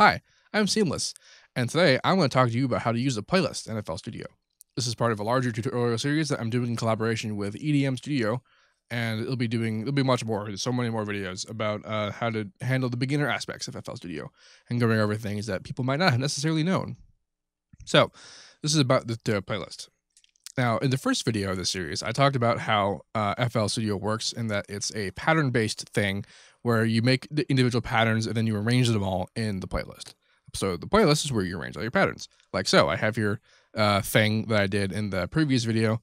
Hi, I'm Seamless, and today I'm going to talk to you about how to use a playlist in FL Studio. This is part of a larger tutorial series that I'm doing in collaboration with EDM Studio, and it'll be doing it'll be much more. There's so many more videos about uh, how to handle the beginner aspects of FL Studio and going over things that people might not have necessarily known. So, this is about the, the playlist. Now, in the first video of this series, I talked about how uh, FL Studio works in that it's a pattern based thing where you make the individual patterns and then you arrange them all in the playlist. So the playlist is where you arrange all your patterns. Like so, I have your uh, thing that I did in the previous video.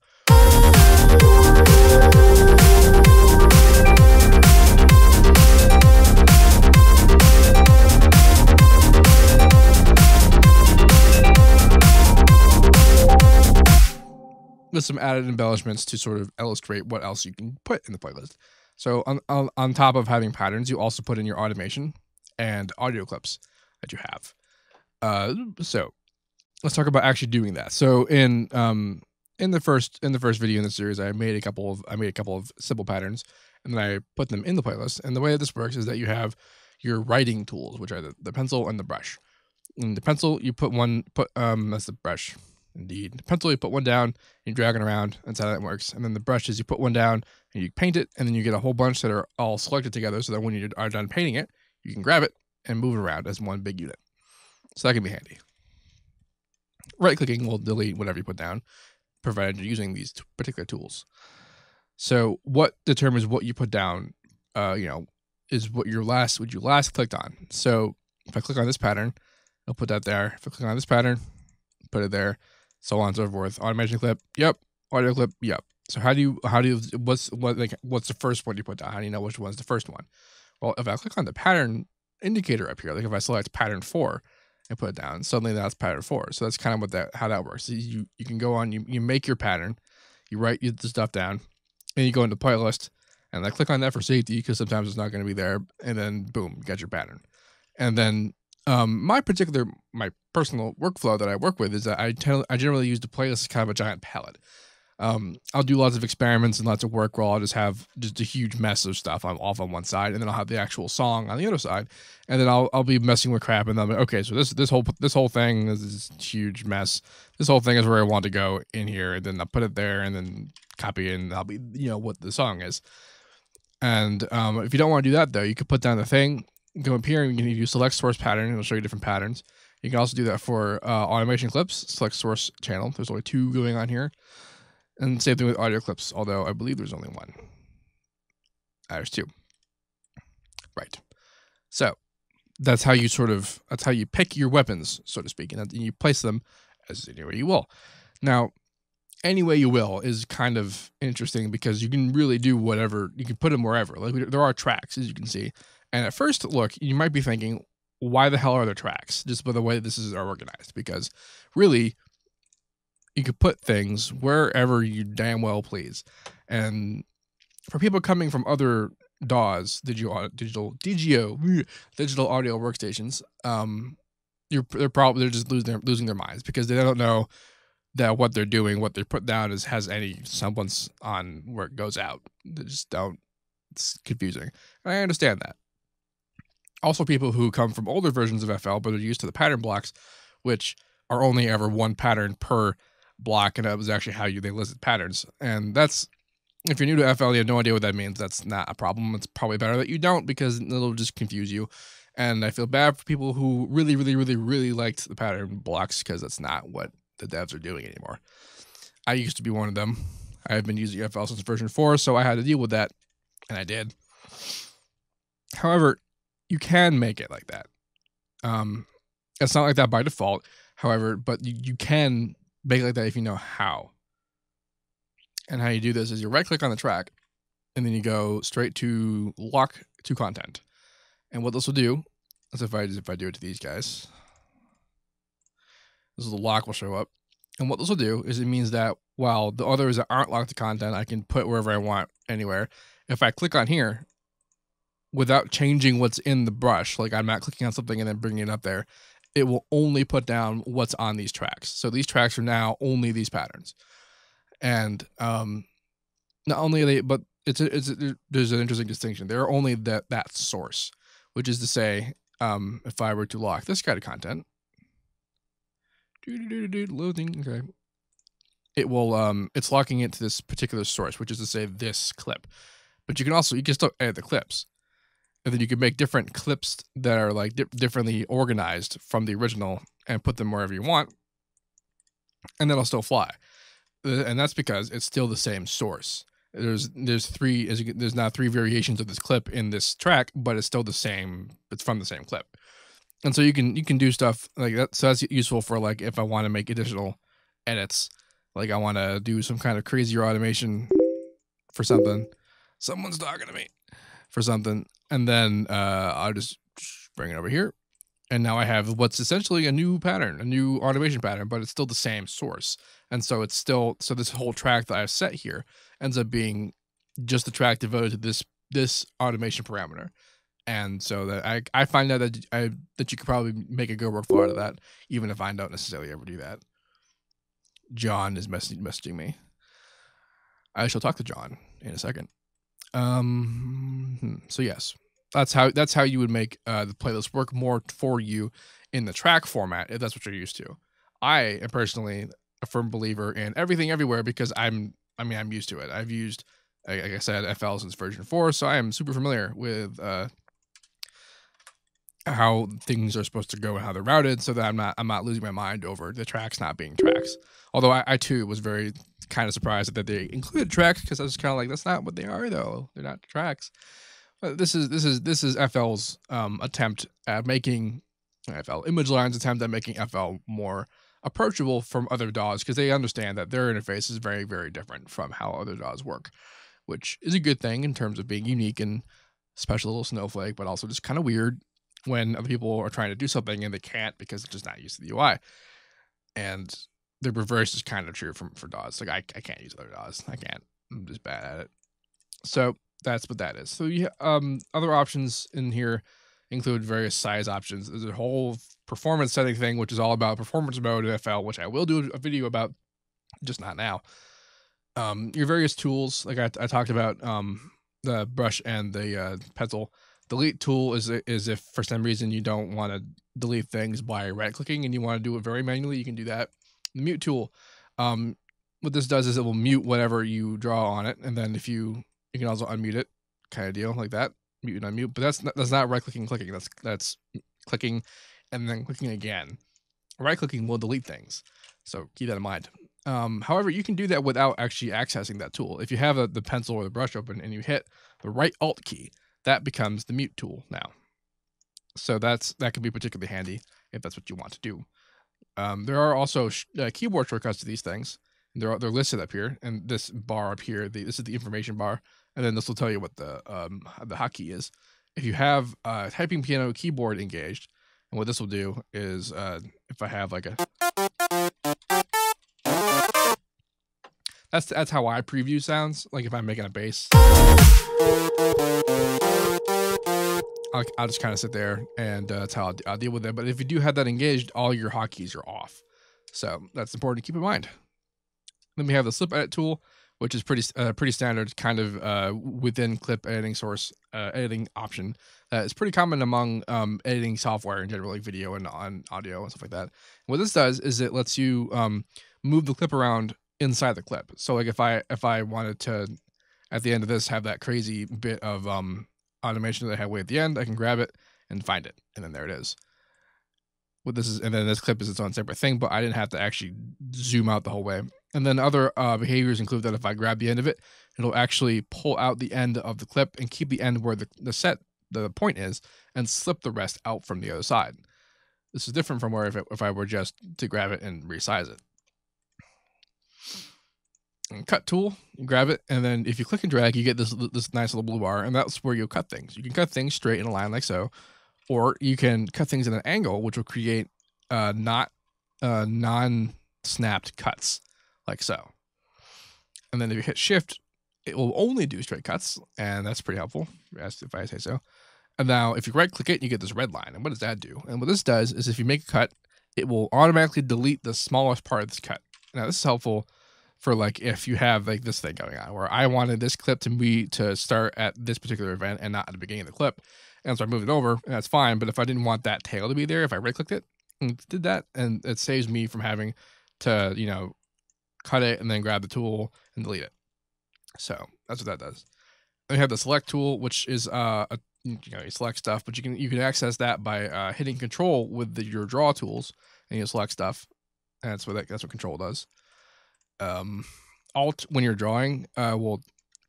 With some added embellishments to sort of illustrate what else you can put in the playlist. So on, on, on top of having patterns, you also put in your automation and audio clips that you have. Uh, so let's talk about actually doing that. So in um in the first in the first video in the series, I made a couple of I made a couple of simple patterns, and then I put them in the playlist. And the way that this works is that you have your writing tools, which are the, the pencil and the brush. In the pencil, you put one put um that's the brush. Indeed, the pencil you put one down, and you drag it around. That's how that works. And then the brush is you put one down and you paint it, and then you get a whole bunch that are all selected together. So that when you are done painting it, you can grab it and move it around as one big unit. So that can be handy. Right clicking will delete whatever you put down, provided you're using these particular tools. So what determines what you put down, uh, you know, is what your last, what you last clicked on. So if I click on this pattern, I'll put that there. If I click on this pattern, put it there, so on and so forth. Automation clip, yep. Audio clip, yep. So how do you, how do you, what's, what, like, what's the first one you put down? How do you know which one's the first one? Well, if I click on the pattern indicator up here, like if I select pattern four, and put it down. Suddenly that's pattern four. So that's kind of what that how that works. You you can go on, you, you make your pattern, you write the stuff down, and you go into playlist, and I click on that for safety because sometimes it's not going to be there, and then boom, you got your pattern. And then um, my particular my personal workflow that I work with is that I tell I generally use the playlist as kind of a giant palette um, I'll do lots of experiments and lots of work where I'll just have just a huge mess of stuff I'm off on one side, and then I'll have the actual song on the other side, and then I'll I'll be messing with crap, and then I'm like, okay, so this this whole this whole thing is this huge mess. This whole thing is where I want to go in here, and then I'll put it there, and then copy it, and I'll be you know what the song is. And um, if you don't want to do that though, you can put down the thing, go up here, and you can use select source pattern, it'll show you different patterns. You can also do that for uh, automation clips, select source channel. There's only two going on here. And same thing with audio clips, although I believe there's only one. Ah, there's two. Right. So that's how you sort of that's how you pick your weapons, so to speak, and you place them as any way you will. Now, any way you will is kind of interesting because you can really do whatever you can put them wherever. Like there are tracks, as you can see, and at first look, you might be thinking, why the hell are there tracks? Just by the way this is organized, because really you could put things wherever you damn well please. And for people coming from other DAWs, digital digital DGO digital audio workstations, um, you're they're probably they're just losing their losing their minds because they don't know that what they're doing, what they put down, is has any semblance on where it goes out. They just don't. It's confusing. And I understand that. Also, people who come from older versions of FL, but are used to the pattern blocks, which are only ever one pattern per block, and that was actually how you they listed patterns. And that's if you're new to FL, you have no idea what that means. That's not a problem. It's probably better that you don't because it'll just confuse you. And I feel bad for people who really, really, really, really liked the pattern blocks because that's not what the devs are doing anymore. I used to be one of them. I've been using FL since version 4, so I had to deal with that, and I did. However, you can make it like that. Um, it's not like that by default, however, but you, you can make it like that if you know how. And how you do this is you right click on the track and then you go straight to lock to content. And what this will do is if I if I do it to these guys, this is the lock will show up. And what this will do is it means that while the others that aren't locked to content, I can put wherever I want anywhere. If I click on here without changing what's in the brush, like I'm not clicking on something and then bringing it up there, it will only put down what's on these tracks. So these tracks are now only these patterns. And um, not only are they, but it's a, it's a, there's an interesting distinction. They're only that that source, which is to say, um, if I were to lock this kind of content, loading, okay, it will um, it's locking it to this particular source, which is to say this clip. But you can also you can still edit the clips, and then you can make different clips that are like di- differently organized from the original and put them wherever you want, and that'll still fly. Uh, and that's because it's still the same source. There's there's three as you, there's now three variations of this clip in this track, but it's still the same. It's from the same clip, and so you can you can do stuff like that. So that's useful for like if I want to make additional edits, like I want to do some kind of crazier automation for something. Someone's talking to me for something, and then uh, I'll just bring it over here, and now I have what's essentially a new pattern, a new automation pattern, but it's still the same source. And so it's still so this whole track that I've set here ends up being just the track devoted to this this automation parameter. And so that I I find out that I that you could probably make a good workflow out of that, even if I don't necessarily ever do that. John is messaging messaging me. I shall talk to John in a second. Um. Hmm, so yes, that's how that's how you would make uh, the playlist work more for you in the track format if that's what you're used to. I am personally a firm believer in everything everywhere because I'm I mean I'm used to it. I've used like I said FL since version 4, so I am super familiar with uh how things are supposed to go and how they're routed so that I'm not I'm not losing my mind over the tracks not being tracks. Although I, I too was very kind of surprised that they included tracks because I was kind of like that's not what they are though. They're not tracks. But this is this is this is FL's um attempt at making FL Image Line's attempt at making FL more approachable from other DAWs because they understand that their interface is very, very different from how other DAWs work, which is a good thing in terms of being unique and special little snowflake, but also just kind of weird when other people are trying to do something and they can't because it's just not used to the UI. And the reverse is kind of true from for DAWs. Like I, I can't use other DAWs. I can't. I'm just bad at it. So that's what that is. So you um other options in here include various size options. There's a whole performance setting thing, which is all about performance mode in FL, which I will do a video about, just not now. Um, your various tools, like I, I talked about, um, the brush and the uh, pencil. Delete tool is is if for some reason you don't want to delete things by right clicking and you want to do it very manually, you can do that. Mute tool, um, what this does is it will mute whatever you draw on it, and then if you you can also unmute it, kind of deal like that mute and unmute, but that's not, that's not right clicking clicking. That's that's clicking and then clicking again. Right clicking will delete things, so keep that in mind. Um, however, you can do that without actually accessing that tool. If you have a, the pencil or the brush open and you hit the right Alt key, that becomes the mute tool now. So that's that can be particularly handy if that's what you want to do. Um, there are also sh- uh, keyboard shortcuts to these things. They're they're listed up here, and this bar up here, the, this is the information bar and then this will tell you what the um, the hotkey is. If you have uh, typing piano keyboard engaged, and what this will do is uh, if I have like a that's that's how I preview sounds. Like if I'm making a bass, I'll, I'll just kind of sit there and uh, that's how I'll, I'll, deal with it. But if you do have that engaged, all your hotkeys are off. So that's important to keep in mind. Then we have the slip edit tool which is pretty uh, pretty standard, kind of uh, within clip editing source uh, editing option. Uh, it's pretty common among um, editing software in general, like video and on audio and stuff like that. What this does is it lets you um, move the clip around inside the clip. So like if I if I wanted to at the end of this have that crazy bit of um, automation that I had way at the end, I can grab it and find it, and then there it is what this is, and then this clip is its own separate thing, but I didn't have to actually zoom out the whole way. And then other uh, behaviors include that if I grab the end of it, it'll actually pull out the end of the clip and keep the end where the, the set, the point is, and slip the rest out from the other side. This is different from where if, it, if I were just to grab it and resize it. Cut tool, you grab it, and then if you click and drag, you get this this nice little blue bar, and that's where you'll cut things. You can cut things straight in a line like so, or you can cut things at an angle, which will create uh, not uh, non-snapped cuts, like so. And then if you hit Shift, it will only do straight cuts, and that's pretty helpful, if I say so. And now, if you right-click it, you get this red line. And what does that do? And what this does is, if you make a cut, it will automatically delete the smallest part of this cut. Now, this is helpful for like if you have like this thing going on, where I wanted this clip to be to start at this particular event and not at the beginning of the clip And so I moved it over, and that's fine. But if I didn't want that tail to be there, if I right clicked it and did that, and it saves me from having to, you know, cut it and then grab the tool and delete it. So that's what that does. Then we have the select tool, which is uh, a, you know, you select stuff, but you can you can access that by uh, hitting control with the, your draw tools and you select stuff. And that's what that, that's what control does. Um, Alt when you're drawing uh, will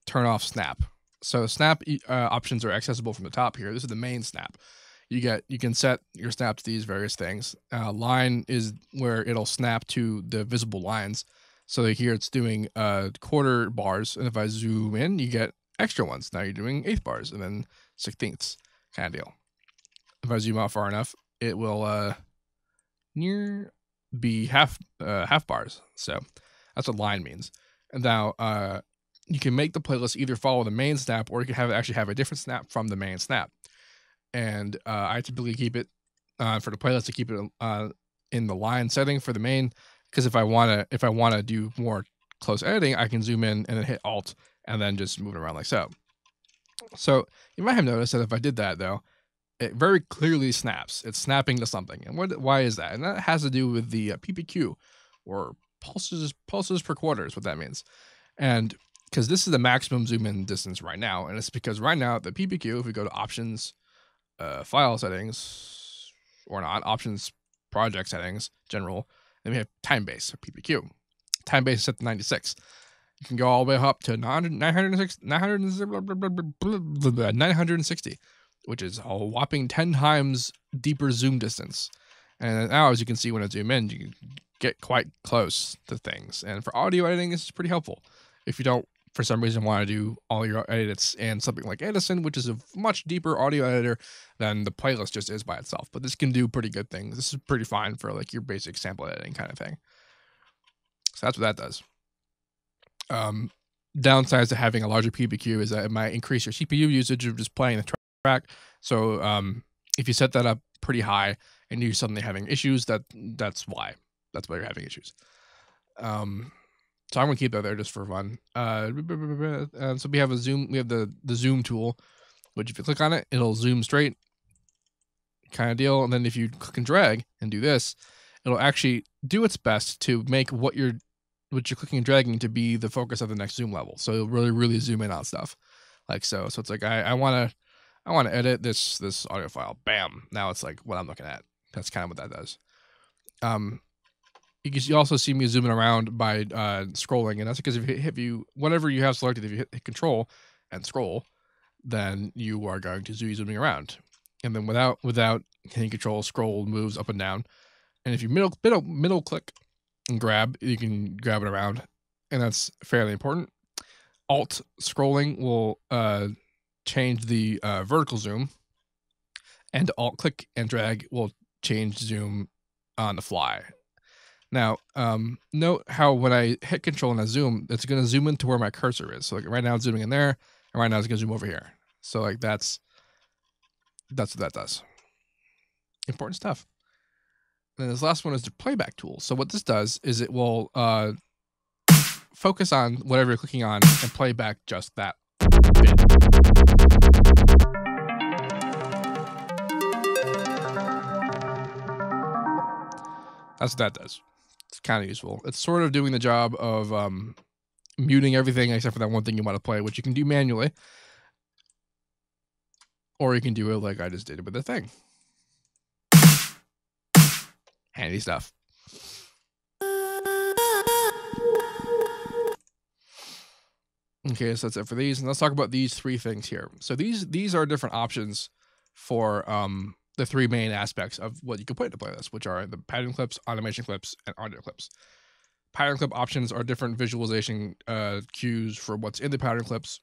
turn off snap. So snap uh, options are accessible from the top here. This is the main snap. You get you can set your snap to these various things. Uh, line is where it'll snap to the visible lines. So here it's doing uh, quarter bars, and if I zoom in, you get extra ones. Now you're doing eighth bars and then sixteenths kind of deal. If I zoom out far enough, it will uh, near be half uh, half bars. So that's what line means. And now uh, you can make the playlist either follow the main snap or you can have it actually have a different snap from the main snap. And uh, I typically keep it uh, for the playlist to keep it uh, in the line setting for the main because if I want to if I want to do more close editing, I can zoom in and then hit Alt and then just move it around like so. So you might have noticed that if I did that though, it very clearly snaps. It's snapping to something. And what why is that? And that has to do with the uh, PPQ or pulses pulses per quarter is what that means. And because this is the maximum zoom in distance right now, and it's because right now the PPQ, if we go to options, uh, file settings, or not options, project settings, general, then we have time base PPQ. Time base is set to 96. You can go all the way up to 900, 960, 960, which is a whopping 10 times deeper zoom distance. And now, as you can see when I zoom in, you can get quite close to things. And for audio editing, this is pretty helpful. If you don't, for some reason, want to do all your edits and something like Edison, which is a much deeper audio editor than the playlist just is by itself. But this can do pretty good things. This is pretty fine for like your basic sample editing kind of thing. So that's what that does. Um, downsides to having a larger PPQ is that it might increase your CPU usage of just playing the track. So um, if you set that up pretty high and you're suddenly having issues, that that's why. That's why you're having issues. Um, so I'm gonna keep that there just for fun. Uh, so we have a zoom. We have the the zoom tool, which if you click on it, it'll zoom straight, kind of deal. And then if you click and drag and do this, it'll actually do its best to make what you're what you're clicking and dragging to be the focus of the next zoom level. So it'll really really zoom in on stuff, like so. So it's like I I want to I want to edit this this audio file. Bam! Now it's like what I'm looking at. That's kind of what that does. Um, you can also see me zooming around by uh, scrolling, and that's because if you, if you whatever you have selected, if you hit, hit Control and scroll, then you are going to be zooming around. And then without without hitting Control, scroll moves up and down. And if you middle middle middle click and grab, you can grab it around, and that's fairly important. Alt scrolling will uh, change the uh, vertical zoom, and Alt click and drag will change zoom on the fly. Now, um, note how when I hit control and I zoom, it's going to zoom into where my cursor is. So like right now it's zooming in there, and right now it's going to zoom over here. So like that's that's what that does. Important stuff. And this last one is the playback tool. So what this does is it will uh, focus on whatever you're clicking on and play back just that bit. That's what that does. It's kind of useful. It's sort of doing the job of um, muting everything except for that one thing you want to play, which you can do manually. Or you can do it like I just did with the thing. Handy stuff. Okay, so that's it for these. And let's talk about these three things here. So these these are different options for um the three main aspects of what you can put into playlist, which are the pattern clips, automation clips, and audio clips. Pattern clip options are different visualization uh, cues for what's in the pattern clips,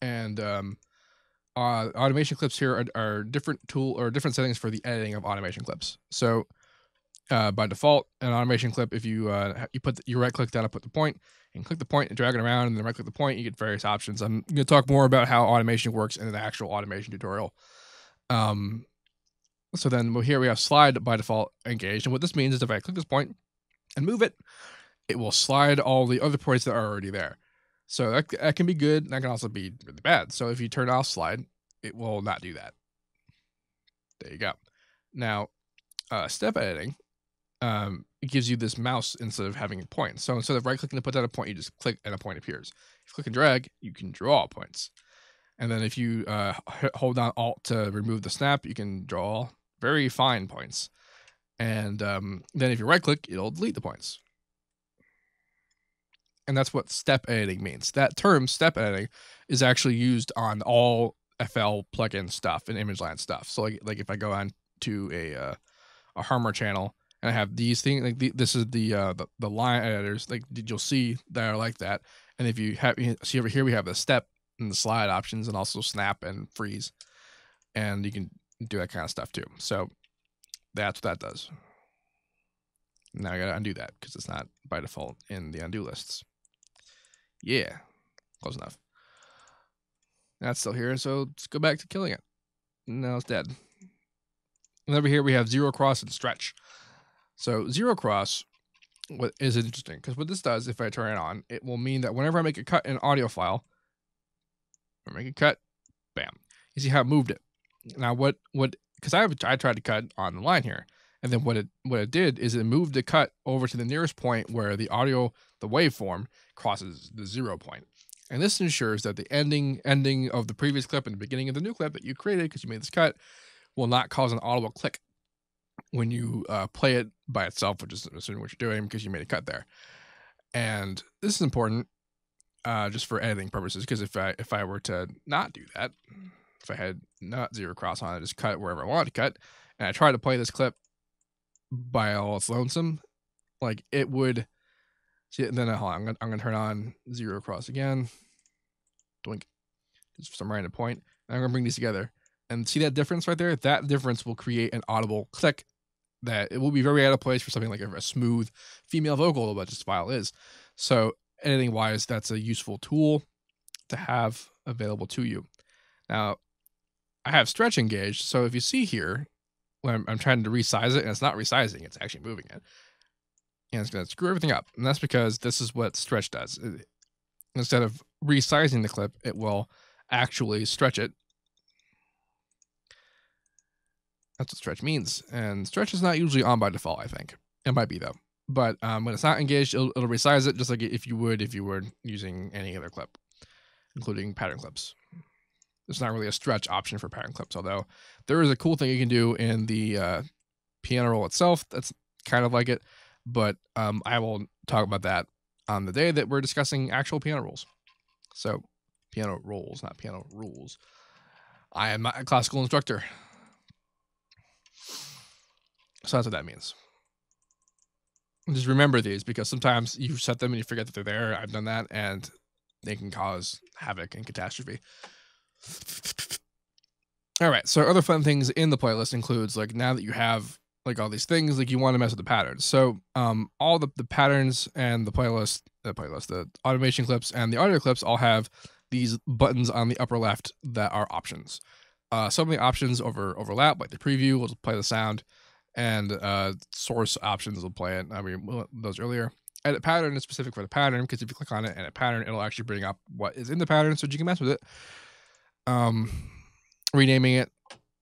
and um, uh, automation clips here are, are, different tool or different settings for the editing of automation clips. So uh, by default, an automation clip, if you uh, you put the, you right click down put the point, and click the point and drag it around, and then right click the point, you get various options. I'm going to talk more about how automation works in an actual automation tutorial. Um, so then well, here we have slide by default engaged. And what this means is if I click this point and move it, it will slide all the other points that are already there. So that, that can be good. And That can also be really bad. So if you turn off slide, it will not do that. There you go. Now, uh, step editing um, gives you this mouse instead of having a point. So instead of right clicking to put down a point, you just click and a point appears. If you click and drag, you can draw points. And then if you uh, hold down Alt to remove the snap, you can draw very fine points. And um, then if you right click, it'll delete the points. And that's what step editing means. That term, step editing, is actually used on all FL plugin stuff and ImageLine stuff. So like, like if I go on to a uh, a Harmor channel and I have these things like the, this is the, uh, the the line editors like you'll see that are like that. And if you have see over here, we have the step and the slide options, and also snap and freeze, and you can do that kind of stuff too. So that's what that does. Now I gotta undo that because it's not by default in the undo lists. Yeah, close enough. That's still here, so let's go back to killing it. Now it's dead. And over here we have zero cross and stretch. So zero cross what is interesting because what this does, if I turn it on, it will mean that whenever I make a cut in an audio file, I make a cut, bam. You see how it moved it. Now what what because I have I tried to cut on the line here, and then what it what it did is it moved the cut over to the nearest point where the audio the waveform crosses the zero point. And this ensures that the ending ending of the previous clip and the beginning of the new clip that you created because you made this cut will not cause an audible click when you uh, play it by itself, which is assuming what you're doing because you made a cut there. And this is important uh, just for editing purposes because if I if I were to not do that, if I had not zero cross on it, just cut wherever I wanted to cut, and I tried to play this clip by all its lonesome, like it would. See, then uh, hold on, I'm gonna, I'm gonna turn on zero cross again. Doink. Just some random point. And I'm gonna bring these together. And see that difference right there? That difference will create an audible click that it will be very out of place for something like a, a smooth female vocal, but this file is. So editing wise, that's a useful tool to have available to you. Now, I have stretch engaged. So if you see here, when I'm, I'm trying to resize it and it's not resizing, it's actually moving it. And it's going to screw everything up. And that's because this is what stretch does. It, instead of resizing the clip, it will actually stretch it That's what stretch means. And stretch is not usually on by default, I think. It might be though. But um, when it's not engaged, it'll, it'll resize it just like if you would if you were using any other clip, including pattern clips. There's not really a stretch option for pattern clips, although there is a cool thing you can do in the uh, piano roll itself that's kind of like it. But um, I will talk about that on the day that we're discussing actual piano rolls. So, piano rolls, not piano rules. I am a classical instructor. So that's what that means. Just remember these because sometimes you set them and you forget that they're there. I've done that and they can cause havoc and catastrophe. All right. So other fun things in the playlist includes like now that you have like all these things, like you want to mess with the patterns. So um all the, the patterns and the playlist, the playlist, the automation clips and the audio clips all have these buttons on the upper left that are options. Uh, some of the options over overlap, like the preview will play the sound and uh, source options will play it. I mean, those earlier. Edit pattern is specific for the pattern because if you click on it and a pattern, it'll actually bring up what is in the pattern so you can mess with it. Um, renaming it,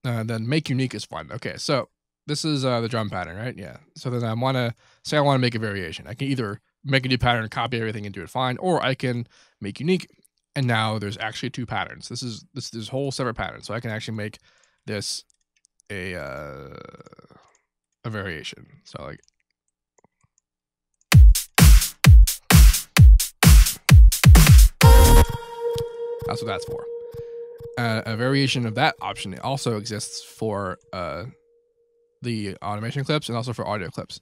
uh, then make unique is fun. Okay, so this is uh, the drum pattern, right? Yeah. So then I want to say I want to make a variation. I can either make a new pattern, and copy everything, and do it fine, or I can make unique. And now there's actually two patterns. This is this this whole separate pattern. So I can actually make this a uh, a variation. So like That's what that's for. Uh, a variation of that option also exists for uh, the automation clips and also for audio clips.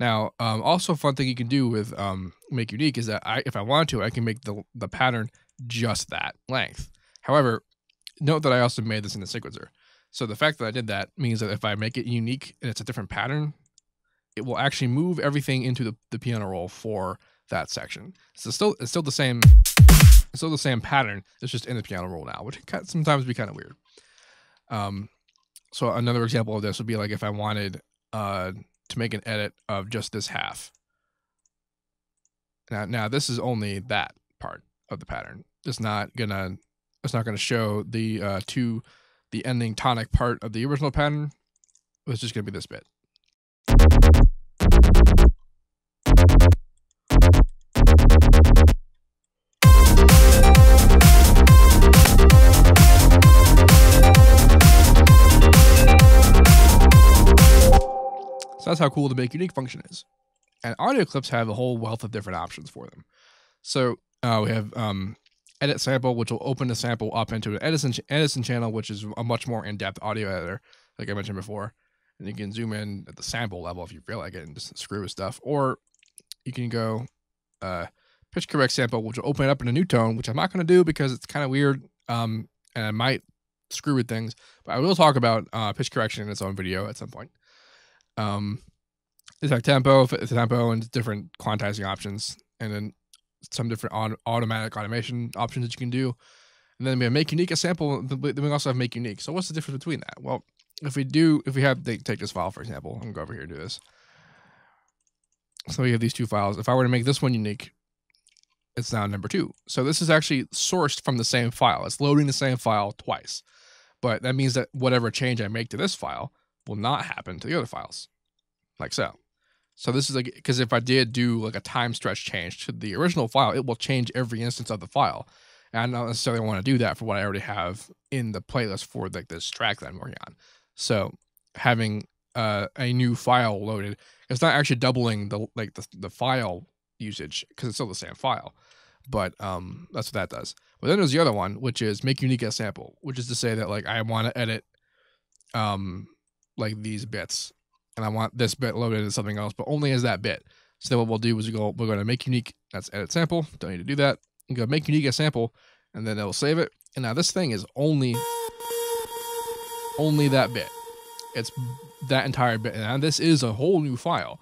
Now, um, also a fun thing you can do with um, Make Unique is that I, if I want to, I can make the, the pattern just that length. However, note that I also made this in the sequencer. So the fact that I did that means that if I make it unique and it's a different pattern, it will actually move everything into the, the piano roll for that section. So still it's still the same it's still the same pattern. It's just in the piano roll now, which can sometimes be kind of weird. Um, so another example of this would be like if I wanted uh, to make an edit of just this half. Now, now this is only that part of the pattern. It's not gonna it's not gonna show the uh, two the ending tonic part of the original pattern it's just to be this bit. So that's how cool the make unique function is. And audio clips have a whole wealth of different options for them. So uh, we have um, edit sample, which will open the sample up into an Edison, Edison channel, which is a much more in-depth audio editor, like I mentioned before. And you can zoom in at the sample level if you feel like it and just screw with stuff. Or you can go uh, pitch correct sample, which will open it up in a Newtone, which I'm not going to do because it's kind of weird um, and I might screw with things. But I will talk about uh, pitch correction in its own video at some point. Um, it's like tempo, tempo, and different quantizing options, and then some different auto- automatic automation options that you can do. And then we have make unique a sample. Then we also have make unique. So what's the difference between that? Well, if we do, if we have they take this file for example, I'm gonna go over here and do this. So we have these two files. If I were to make this one unique, it's now number two. So this is actually sourced from the same file. It's loading the same file twice. But that means that whatever change I make to this file will not happen to the other files, like so. So this is like because if I did do like a time stretch change to the original file, it will change every instance of the file. And I don't necessarily want to do that for what I already have in the playlist for like this track that I'm working on. So having uh, a new file loaded, it's not actually doubling the like the, the file usage because it's still the same file. But um, that's what that does. But then there's the other one, which is make unique as sample, which is to say that like I want to edit um like these bits and I want this bit loaded as something else, but only as that bit. So then what we'll do is we go, we're going to make unique. That's edit sample. Don't need to do that. Go make unique as sample, and then it'll save it. And now this thing is only, only that bit. It's that entire bit. And this is a whole new file.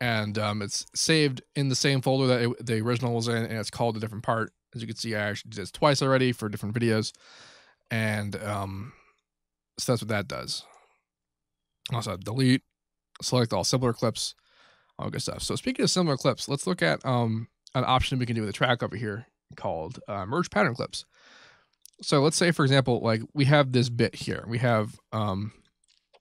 And um, it's saved in the same folder that it, the original was in, and it's called a different part. As you can see, I actually did this twice already for different videos. And um, so that's what that does. Also, delete, select all similar clips, all good stuff. So speaking of similar clips, let's look at um, an option we can do with the track over here called uh, merge pattern clips. So let's say, for example, like we have this bit here. We have um,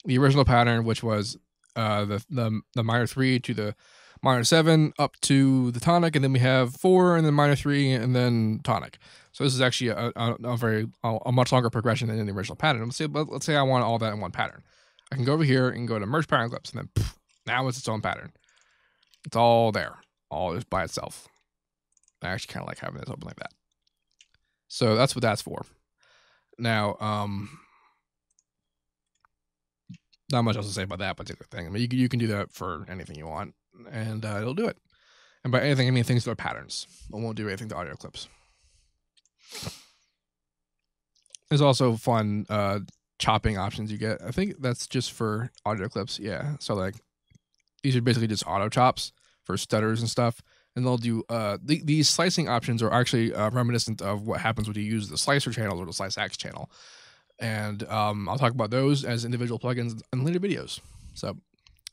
the original pattern, which was uh, the, the the minor three to the minor seven up to the tonic, and then we have four, and then minor three, and then tonic. So this is actually a, a, a very a, a, much longer progression than in the original pattern. Let's say let's say I want all that in one pattern. I can go over here and go to merge pattern clips, and then now it's its own pattern. It's all there, all just by itself. I actually kind of like having this open like that. So that's what that's for. Now, um, not much else to say about that particular thing. I mean, you, you can do that for anything you want, and uh, it'll do it. And by anything, I mean things that are patterns. It won't do anything to audio clips. There's also fun uh, chopping options you get. I think that's just for audio clips. Yeah. So like these are basically just auto chops for stutters and stuff. And they'll do uh th- these slicing options are actually uh, reminiscent of what happens when you use the slicer channels or the Slicex channel. And um, I'll talk about those as individual plugins in later videos. So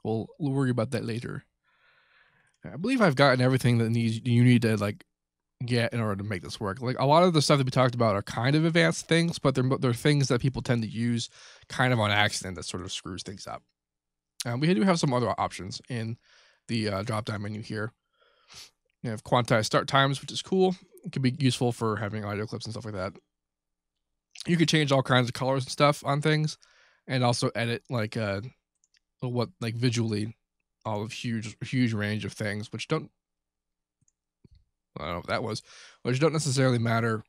we'll, we'll worry about that later. I believe I've gotten everything that needs you need to like get in order to make this work. Like a lot of the stuff that we talked about are kind of advanced things, but they're they're things that people tend to use kind of on accident that sort of screws things up. Um, we do have some other options in the uh, drop down menu here. You have quantized start times, which is cool. It can be useful for having audio clips and stuff like that. You could change all kinds of colors and stuff on things, and also edit like uh, what like visually all of huge huge range of things, which don't I don't know what that was, which don't necessarily matter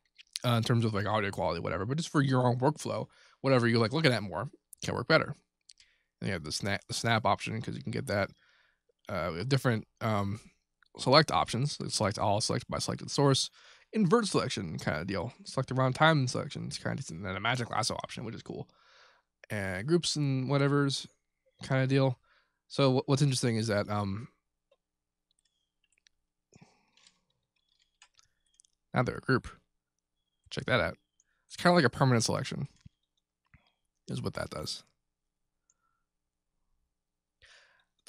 uh, in terms of like audio quality, whatever, but just for your own workflow, whatever you like looking at more can work better. And you have the snap the snap option because you can get that. Uh, different um, select options. Select all, select by selected source, invert selection kind of deal. Select around time selection. It's kind of and then a magic lasso option, which is cool. And groups and whatever's kind of deal. So what's interesting is that um, Now they're a group. Check that out. It's kind of like a permanent selection, is what that does.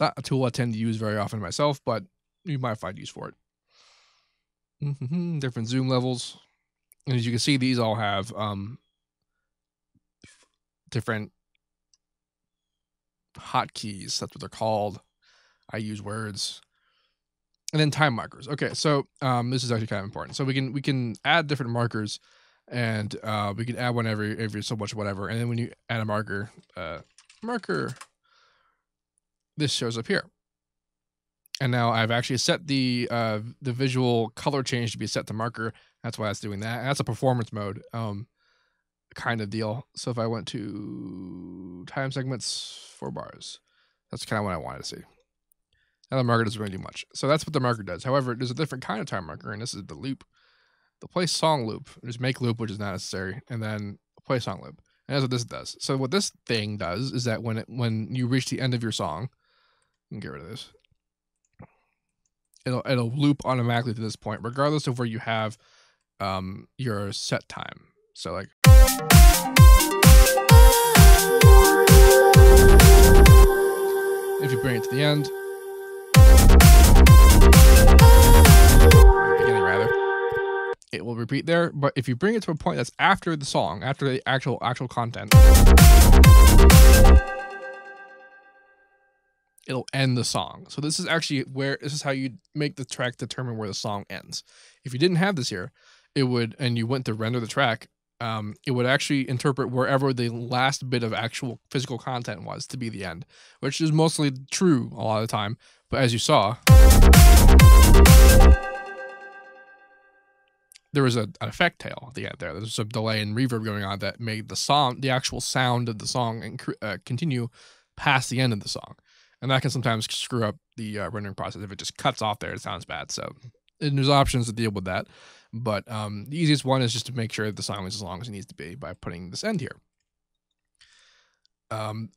Not a tool I tend to use very often myself, but you might find use for it. Mm-hmm. Different zoom levels. And as you can see, these all have um, different hotkeys. That's what they're called. I use words. And then time markers. Okay, so um, this is actually kind of important. So we can we can add different markers, and uh, we can add one every every so much whatever. And then when you add a marker, uh, marker, this shows up here. And now I've actually set the uh, the visual color change to be set to marker. That's why it's doing that. And that's a performance mode. Um, kind of deal. So if I went to time segments, four bars, that's kind of what I wanted to see. The marker doesn't really do much. So that's what the marker does. However, there's a different kind of time marker, and this is the loop. The play song loop. There's make loop, which is not necessary, and then play song loop. And that's what this does. So what this thing does is that when it when you reach the end of your song, get rid of this. It'll it'll loop automatically to this point, regardless of where you have um, your set time. So like if you bring it to the end, it will repeat there. But if you bring it to a point that's after the song, after the actual actual content, it'll end the song. So this is actually where this is how you make the track determine where the song ends. If you didn't have this here, it would and you went to render the track, um, it would actually interpret wherever the last bit of actual physical content was to be the end, which is mostly true a lot of the time. But as you saw, there was a, an effect tail at the end there. There's some delay and reverb going on that made the song, the actual sound of the song, and uh, continue past the end of the song, and that can sometimes screw up the uh, rendering process if it just cuts off there. It sounds bad. So and there's options to deal with that. But um, the easiest one is just to make sure that the song is as long as it needs to be by putting this end here. Um,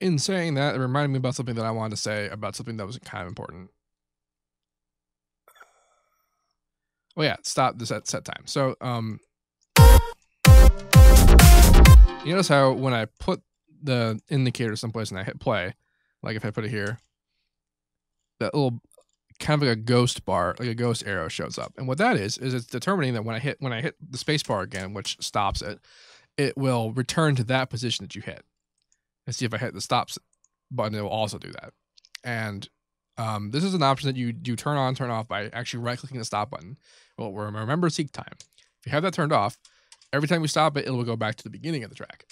in saying that, it reminded me about something that I wanted to say about something that was kind of important. Oh yeah, stop the set set time. So um, you notice how when I put the indicator someplace and I hit play, like if I put it here, that little kind of like a ghost bar, like a ghost arrow shows up. And what that is is it's determining that when I hit when I hit the space bar again, which stops it, it will return to that position that you hit. And see if I hit the stops button, it will also do that. And um, this is an option that you do turn on, turn off by actually right clicking the stop button. Well, remember seek time. If you have that turned off, every time you stop it, it will go back to the beginning of the track.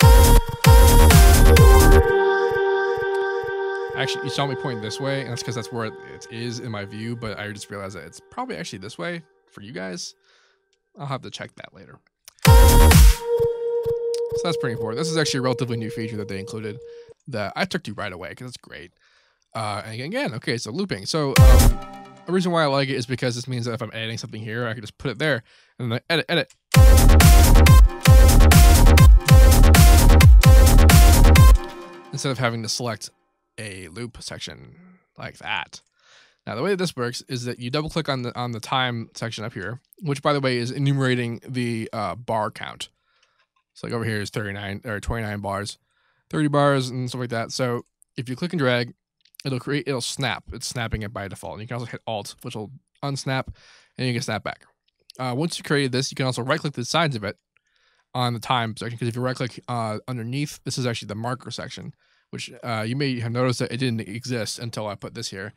Actually, you saw me point this way, and that's because that's where it is in my view, but I just realized that it's probably actually this way for you guys. I'll have to check that later. So that's pretty important. This is actually a relatively new feature that they included that I took to right away because it's great. Uh, and again, okay, so looping. So um, the reason why I like it is because this means that if I'm editing something here, I can just put it there and then edit, edit. Instead of having to select a loop section like that. Now the way this works is that you double click on the on the time section up here, which by the way is enumerating the uh, bar count. So like over here is 39 or 29 bars, 30 bars and stuff like that. So if you click and drag, it'll create it'll snap. It's snapping it by default. And you can also hit Alt, which will unsnap, and you can snap back. Uh, once you created this, you can also right click the sides of it on the time section because if you right click uh, underneath, this is actually the marker section which uh, you may have noticed that it didn't exist until I put this here,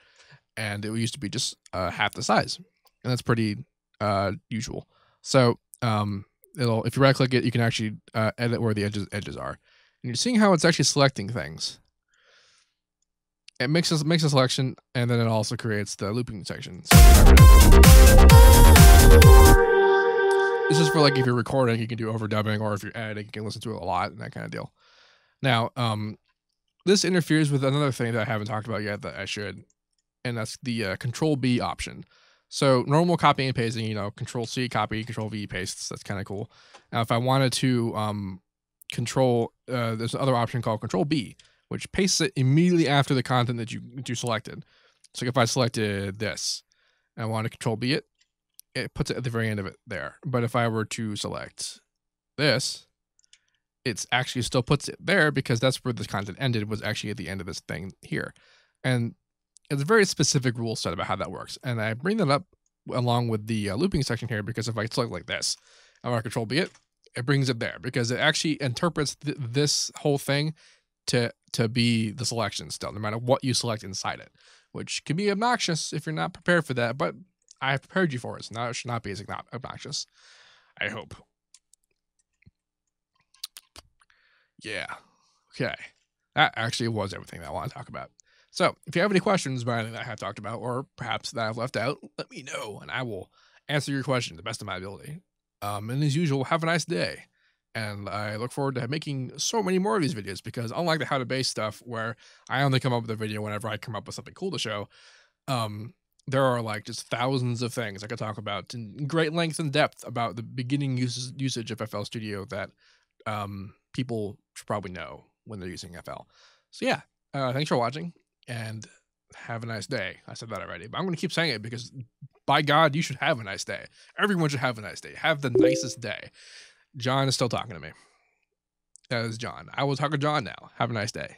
and it used to be just uh, half the size, and that's pretty uh, usual. So um, it'll if you right click it, you can actually uh, edit where the edges edges are, and you're seeing how it's actually selecting things. It makes a, makes a selection, and then it also creates the looping section. So this is for like if you're recording, you can do overdubbing, or if you're editing, you can listen to it a lot and that kind of deal. Now, um, this interferes with another thing that I haven't talked about yet that I should, and that's the uh, Control B option. So normal copying and pasting, you know, Control C copy, Control V pastes. That's kind of cool. Now, if I wanted to um, control, uh, there's another option called Control B, which pastes it immediately after the content that you that you selected. So if I selected this, and I want to Control B it, it puts it at the very end of it there. But if I were to select this, it's actually still puts it there because that's where the content ended was actually at the end of this thing here. And it's a very specific rule set about how that works. And I bring that up along with the uh, looping section here because if I select like this, I want to control B it, it brings it there because it actually interprets th this whole thing to to be the selection still, no matter what you select inside it, which can be obnoxious if you're not prepared for that. But I have prepared you for it, so now it should not be as obnoxious. I hope. Yeah. Okay. That actually was everything that I want to talk about. So, if you have any questions about anything that I have talked about, or perhaps that I've left out, let me know, and I will answer your question to the best of my ability. Um, and as usual, have a nice day. And I look forward to making so many more of these videos because unlike the How to Bass stuff where I only come up with a video whenever I come up with something cool to show, um, there are like just thousands of things I could talk about in great length and depth about the beginning uses, usage of FL Studio that um, people should probably know when they're using FL. So yeah, uh, thanks for watching and have a nice day. I said that already, but I'm going to keep saying it because by God, you should have a nice day. Everyone should have a nice day. Have the nicest day. John is still talking to me. That is John. I will talk to John now. Have a nice day.